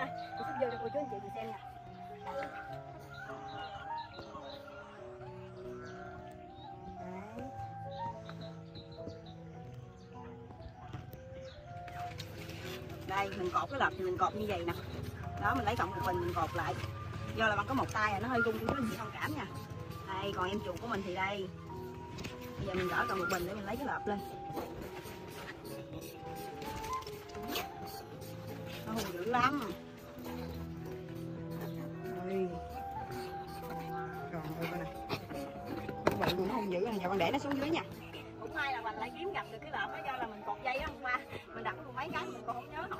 nha. Thì sẽ vô cho cô chú anh chị mình xem nè. Đây mình cột cái lợp thì mình cột như vậy nè. Đó mình lấy cộng một bình mình cột lại. Do là bằng có một tay à, nó hơi rung chú anh chị thông cảm nha. Đây còn em chuột của mình thì đây. Bây giờ mình gỡ còn một bình để mình lấy cái lợp lên. Nó hùng dữ lắm. Bự mình không dữ này, giờ con để nó xuống dưới nha. Cũng may là mình lại kiếm gặp được cái lợp đó, do là mình cột dây á hôm qua mình đặt luôn mấy cái, mình còn không nhớ hỏi